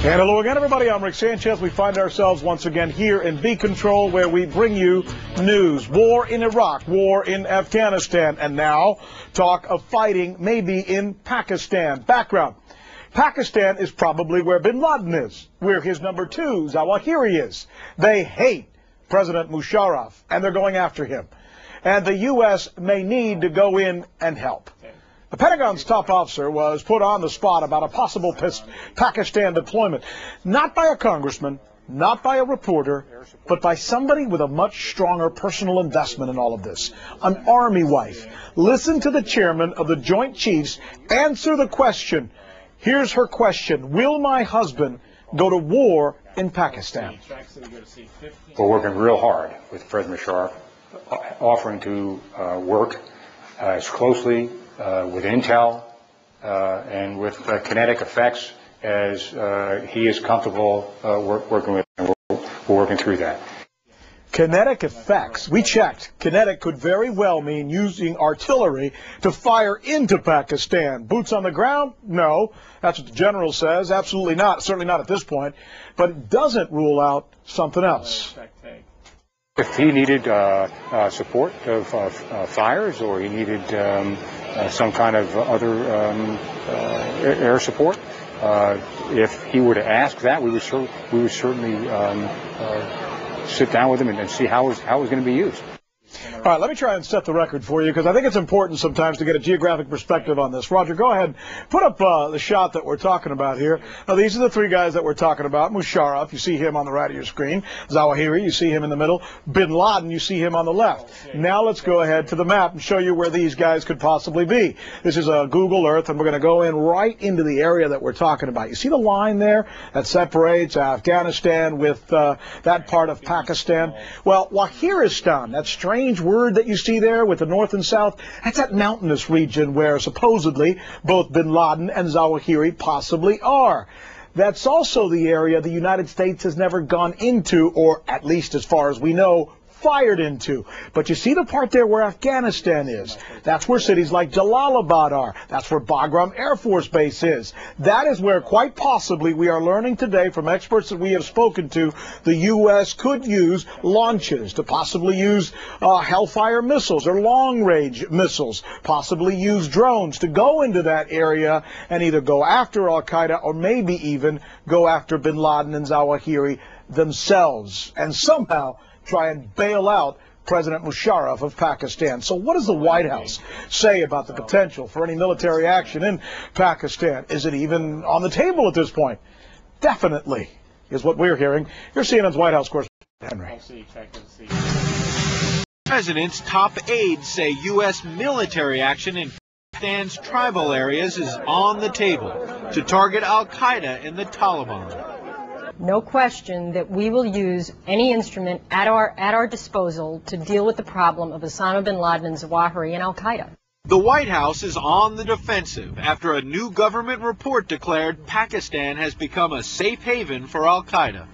And hello again, everybody. I'm Rick Sanchez. We find ourselves once again here in B Control, where we bring you news. War in Iraq, war in Afghanistan, and now talk of fighting maybe in Pakistan. Background. Pakistan is probably where bin Laden is, where his number two, Zawahiri, is. They hate President Musharraf, and they're going after him. And the U.S. may need to go in and help. The Pentagon's top officer was put on the spot about a possible Pakistan deployment, not by a congressman, not by a reporter, but by somebody with a much stronger personal investment in all of this, an army wife. Listen to the chairman of the Joint Chiefs answer the question. Here's her question. Will my husband go to war in Pakistan? We're working real hard with President Musharraf, offering to uh, work uh, as closely uh, with Intel uh, and with uh, kinetic effects as he is comfortable working with. And we're, we're working through that. Kinetic effects. We checked. Kinetic could very well mean using artillery to fire into Pakistan. Boots on the ground? No. That's what the general says. Absolutely not. Certainly not at this point. But it doesn't rule out something else. If he needed uh, uh, support of uh, fires or he needed um, uh, some kind of other um, uh, air support, uh, if he were to ask that, we would, we would certainly um, sit down with him and, and see how it was, how it was going to be used. All right, let me try and set the record for you because I think it's important sometimes to get a geographic perspective on this. Roger, go ahead. Put up uh, the shot that we're talking about here. Now, these are the three guys that we're talking about. Musharraf, you see him on the right of your screen. Zawahiri, you see him in the middle. Bin Laden, you see him on the left. Now let's go ahead to the map and show you where these guys could possibly be. This is a Google Earth, and we're going to go in right into the area that we're talking about. You see the line there that separates Afghanistan with uh, that part of Pakistan? Well, Waziristan, that strange word that you see there with the north and south, that's that mountainous region where supposedly both bin Laden and Zawahiri possibly are. That's also the area the United States has never gone into, or at least as far as we know, fired into. But you see the part there where Afghanistan is. That's where cities like Jalalabad are. That's where Bagram Air Force Base is. That is where quite possibly we are learning today from experts that we have spoken to, the U.S. could use launches to possibly use uh, Hellfire missiles or long-range missiles, possibly use drones to go into that area and either go after al-Qaeda or maybe even go after bin Laden and Zawahiri themselves. And somehow try and bail out President Musharraf of Pakistan. So what does the White House say about the potential for any military action in Pakistan? Is it even on the table at this point? Definitely is what we're hearing. You're CNN's White House correspondent, Henry. President's top aides say U.S. military action in Pakistan's tribal areas is on the table to target al-Qaeda and the Taliban no question that we will use any instrument at our, at our disposal to deal with the problem of Osama bin Laden and Zawahiri and al-Qaeda. The White House is on the defensive after a new government report declared Pakistan has become a safe haven for al-Qaeda.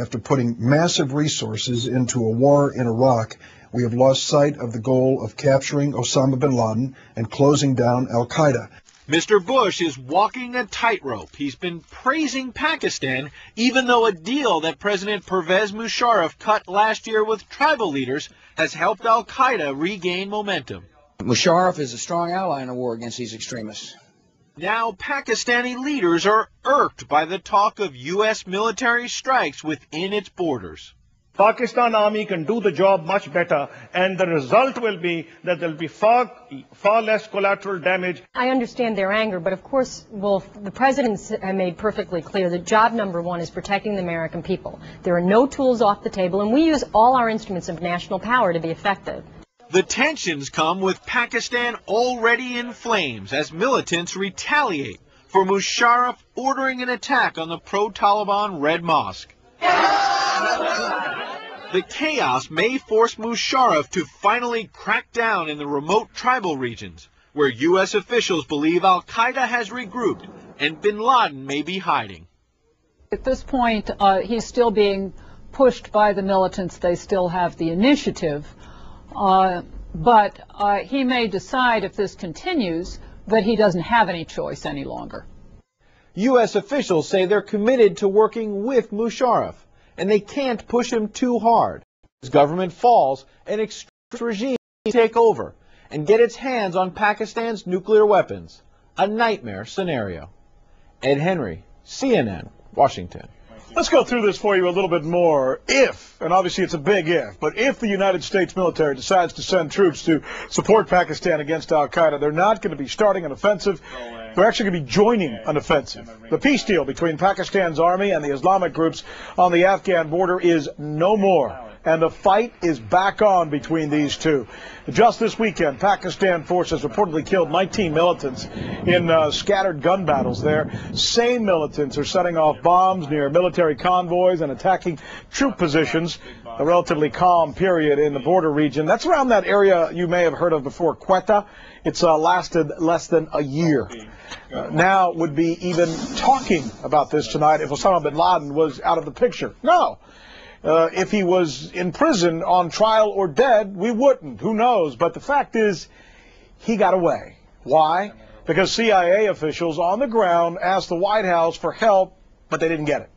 After putting massive resources into a war in Iraq, we have lost sight of the goal of capturing Osama bin Laden and closing down al-Qaeda. Mr. Bush is walking a tightrope. He's been praising Pakistan, even though a deal that President Pervez Musharraf cut last year with tribal leaders has helped Al Qaeda regain momentum. Musharraf is a strong ally in the war against these extremists. Now, Pakistani leaders are irked by the talk of U.S. military strikes within its borders. Pakistan army can do the job much better and the result will be that there'll be far, far less collateral damage. I understand their anger, but of course, well, the president made perfectly clear that job number one is protecting the American people. There are no tools off the table and we use all our instruments of national power to be effective. The tensions come with Pakistan already in flames as militants retaliate for Musharraf ordering an attack on the pro-Taliban Red Mosque. The chaos may force Musharraf to finally crack down in the remote tribal regions, where U.S. officials believe al-Qaeda has regrouped and bin Laden may be hiding. At this point, uh, he's still being pushed by the militants. They still have the initiative. Uh, but uh, he may decide if this continues that he doesn't have any choice any longer. U.S. officials say they're committed to working with Musharraf, and they can't push him too hard. His government falls, an extremist regime take over and get its hands on Pakistan's nuclear weapons. A nightmare scenario. Ed Henry, CNN, Washington. Let's go through this for you a little bit more. If, and obviously it's a big if, but if the United States military decides to send troops to support Pakistan against Al Qaeda, they're not going to be starting an offensive. They're actually going to be joining an offensive. The peace deal between Pakistan's army and the Islamic groups on the Afghan border is no more. And the fight is back on between these two. Just this weekend, Pakistan forces reportedly killed 19 militants in uh, scattered gun battles there. Same militants are setting off bombs near military convoys and attacking troop positions. A relatively calm period in the border region. That's around that area you may have heard of before, Quetta. It's uh, lasted less than a year. Uh, now would be even talking about this tonight if Osama bin Laden was out of the picture. No. Uh, if he was in prison on trial or dead, we wouldn't. Who knows? But the fact is, he got away. Why? Because CIA officials on the ground asked the White House for help, but they didn't get it.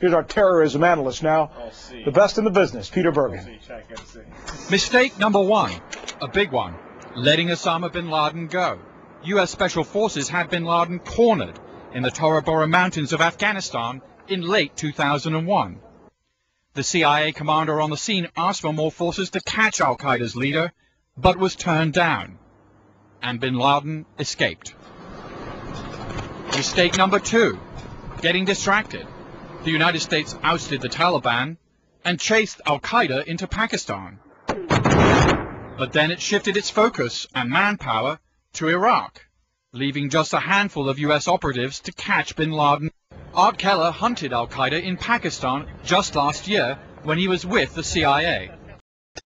Here's our terrorism analyst now, the best in the business, Peter Bergen. Mistake number one, a big one, letting Osama bin Laden go. U.S. Special Forces had bin Laden cornered in the Tora Bora Mountains of Afghanistan in late 2001. The CIA commander on the scene asked for more forces to catch al-Qaeda's leader, but was turned down. And bin Laden escaped. Mistake number two, getting distracted. The United States ousted the Taliban and chased al-Qaeda into Pakistan. But then it shifted its focus and manpower to Iraq, leaving just a handful of U.S. operatives to catch bin Laden. Art Keller hunted al-Qaeda in Pakistan just last year when he was with the CIA.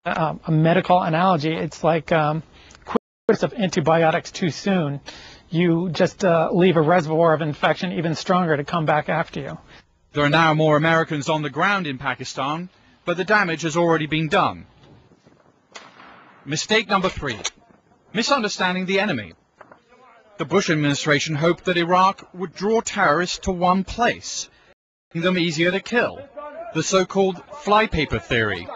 Uh, a medical analogy, it's like um, quits of antibiotics too soon. You just uh, leave a reservoir of infection even stronger to come back after you. There are now more Americans on the ground in Pakistan, but the damage has already been done. Mistake number three, misunderstanding the enemy. The Bush administration hoped that Iraq would draw terrorists to one place, making them easier to kill, the so-called flypaper theory.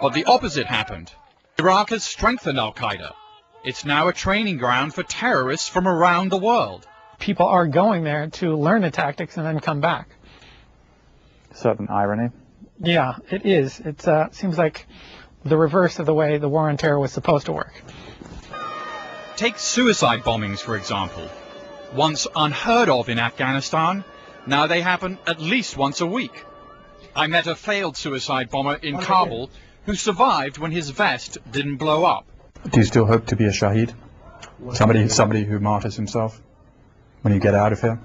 But the opposite happened. Iraq has strengthened al-Qaeda. It's now a training ground for terrorists from around the world. People are going there to learn the tactics and then come back. Certain irony. Yeah, it is. It uh, seems like the reverse of the way the war on terror was supposed to work. Take suicide bombings, for example. Once unheard of in Afghanistan, now they happen at least once a week. I met a failed suicide bomber in Kabul who survived when his vest didn't blow up. Do you still hope to be a shaheed? Somebody, somebody who martyrs himself when you get out of here?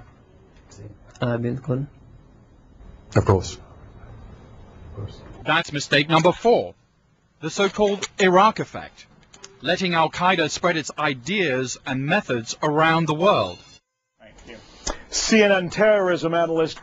Ah, of course. That's mistake number four. The so-called Iraq effect. Letting Al-Qaeda spread its ideas and methods around the world. Thank you. CNN terrorism analyst